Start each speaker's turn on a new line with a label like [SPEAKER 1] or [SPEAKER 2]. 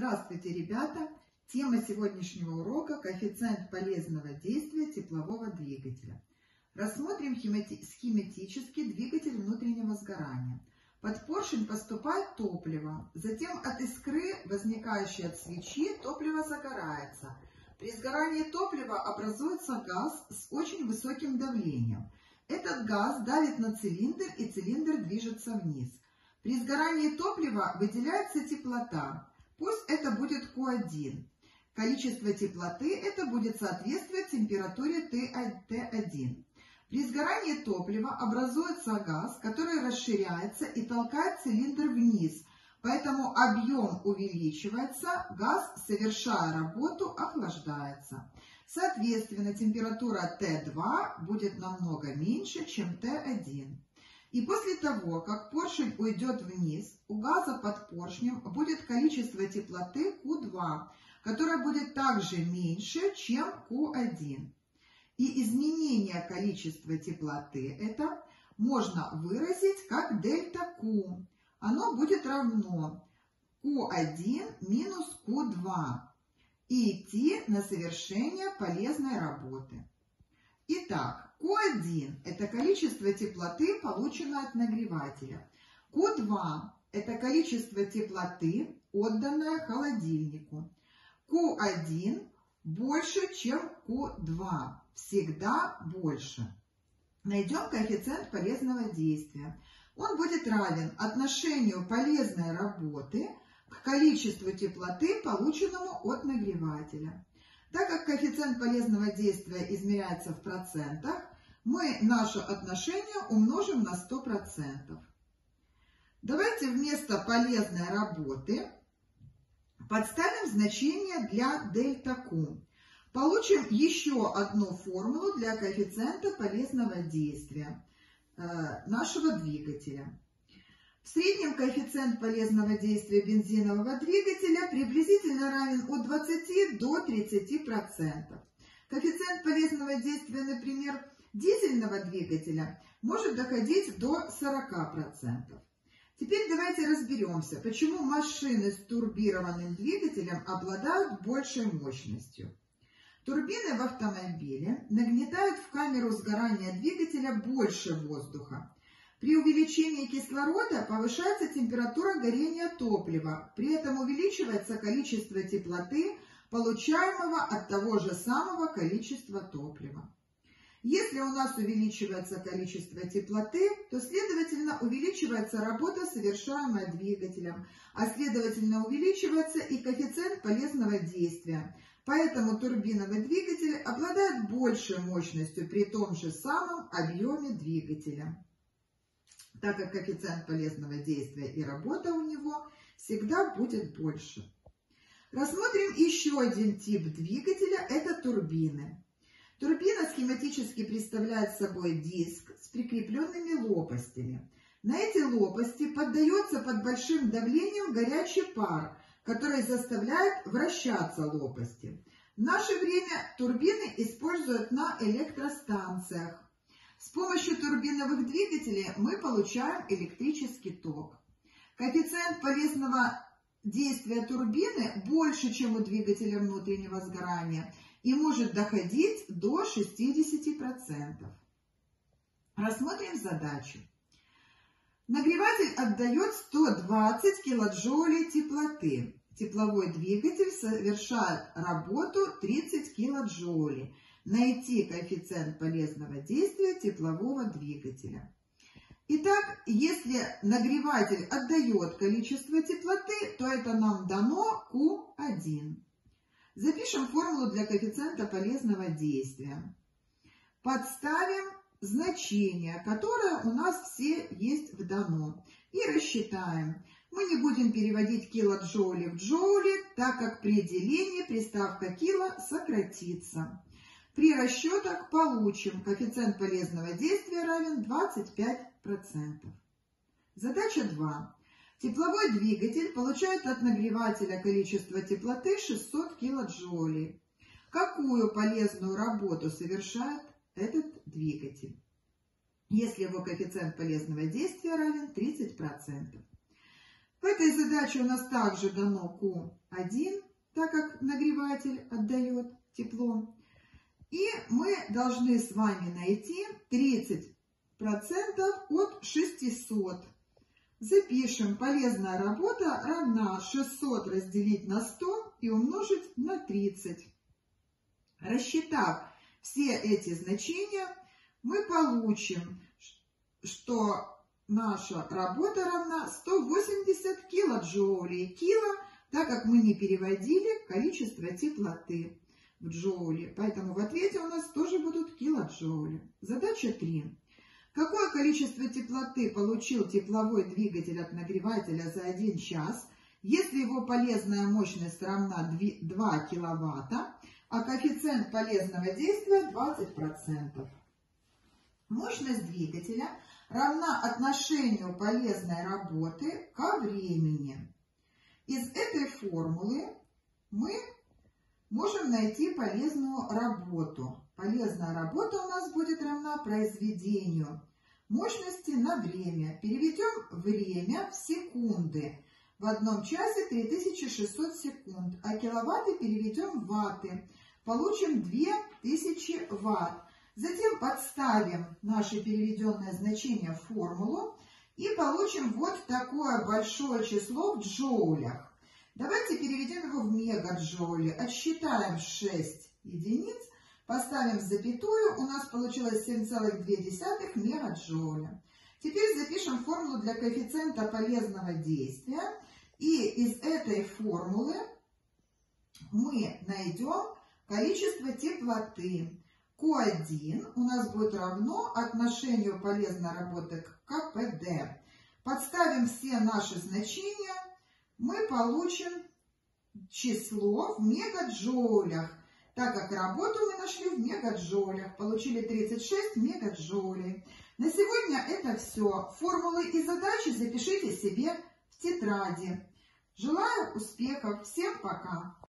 [SPEAKER 1] Здравствуйте, ребята! Тема сегодняшнего урока – коэффициент полезного действия теплового двигателя. Рассмотрим схематически двигатель внутреннего сгорания. Под поршень поступает топливо, затем от искры, возникающей от свечи, топливо загорается. При сгорании топлива образуется газ с очень высоким давлением. Этот газ давит на цилиндр и цилиндр движется вниз. При сгорании топлива выделяется теплота, Пусть это будет Q1. Количество теплоты это будет соответствовать температуре Т1. При сгорании топлива образуется газ, который расширяется и толкает цилиндр вниз, поэтому объем увеличивается, газ, совершая работу, охлаждается. Соответственно, температура Т2 будет намного меньше, чем Т1. И после того, как поршень уйдет вниз, у газа под поршнем будет количество теплоты Q2, которое будет также меньше, чем Q1. И изменение количества теплоты это можно выразить как дельта Q. Оно будет равно Q1 минус Q2 и идти на совершение полезной работы. Итак, Q1 – это количество теплоты, полученное от нагревателя. Q2 – это количество теплоты, отданное холодильнику. Q1 больше, чем Q2. Всегда больше. Найдем коэффициент полезного действия. Он будет равен отношению полезной работы к количеству теплоты, полученному от нагревателя. Так как коэффициент полезного действия измеряется в процентах, мы наше отношение умножим на 100%. Давайте вместо полезной работы подставим значение для дельта Q. Получим еще одну формулу для коэффициента полезного действия э, нашего двигателя. В среднем коэффициент полезного действия бензинового двигателя приблизительно равен от 20 до 30%. Коэффициент полезного действия, например, дизельного двигателя может доходить до 40%. Теперь давайте разберемся, почему машины с турбированным двигателем обладают большей мощностью. Турбины в автомобиле нагнетают в камеру сгорания двигателя больше воздуха. При увеличении кислорода повышается температура горения топлива, при этом увеличивается количество теплоты, получаемого от того же самого количества топлива. Если у нас увеличивается количество теплоты, то, следовательно, увеличивается работа, совершаемая двигателем, а следовательно, увеличивается и коэффициент полезного действия. Поэтому турбиновый двигатель обладает большей мощностью при том же самом объеме двигателя так как коэффициент полезного действия и работа у него всегда будет больше. Рассмотрим еще один тип двигателя, это турбины. Турбина схематически представляет собой диск с прикрепленными лопастями. На эти лопасти поддается под большим давлением горячий пар, который заставляет вращаться лопасти. В наше время турбины используют на электростанциях, с помощью турбиновых двигателей мы получаем электрический ток. Коэффициент полезного действия турбины больше, чем у двигателя внутреннего сгорания и может доходить до 60%. Рассмотрим задачу. Нагреватель отдает 120 килоджоулей теплоты. Тепловой двигатель совершает работу 30 килоджоулей найти коэффициент полезного действия теплового двигателя. Итак, если нагреватель отдает количество теплоты, то это нам дано Q1. Запишем формулу для коэффициента полезного действия. Подставим значение, которое у нас все есть в дано. И рассчитаем. Мы не будем переводить килоджоули в джоули, так как при делении приставка кило сократится. При расчетах получим коэффициент полезного действия равен 25%. Задача 2. Тепловой двигатель получает от нагревателя количество теплоты 600 килоджоулей. Какую полезную работу совершает этот двигатель? Если его коэффициент полезного действия равен 30%. В этой задаче у нас также дано Q1 1, так как нагреватель отдает тепло. И мы должны с вами найти 30% от 600. Запишем, полезная работа равна 600 разделить на 100 и умножить на 30. Рассчитав все эти значения, мы получим, что наша работа равна 180 килоджоулей. Кило, так как мы не переводили количество теплоты в джоули. Поэтому в ответе у нас тоже будут килоджоули. Задача 3. Какое количество теплоты получил тепловой двигатель от нагревателя за 1 час, если его полезная мощность равна 2 киловатта, а коэффициент полезного действия 20%? Мощность двигателя равна отношению полезной работы ко времени. Из этой формулы мы можем найти полезную работу. Полезная работа у нас будет равна произведению мощности на время. Переведем время в секунды. В одном часе 3600 секунд, а киловатты переведем в ватты. Получим 2000 ватт. Затем подставим наше переведенное значение в формулу и получим вот такое большое число в джоулях. Давайте переведем его в мегаджоули. Отсчитаем 6 единиц, поставим запятую. У нас получилось 7,2 мегаджоуля. Теперь запишем формулу для коэффициента полезного действия. И из этой формулы мы найдем количество теплоты. Q1 у нас будет равно отношению полезной работы к КПД. Подставим все наши значения, мы получим число в мегаджоулях, так как работу мы нашли в мегаджоулях, получили 36 мегаджоулей. На сегодня это все. Формулы и задачи запишите себе в тетради. Желаю успехов. Всем пока!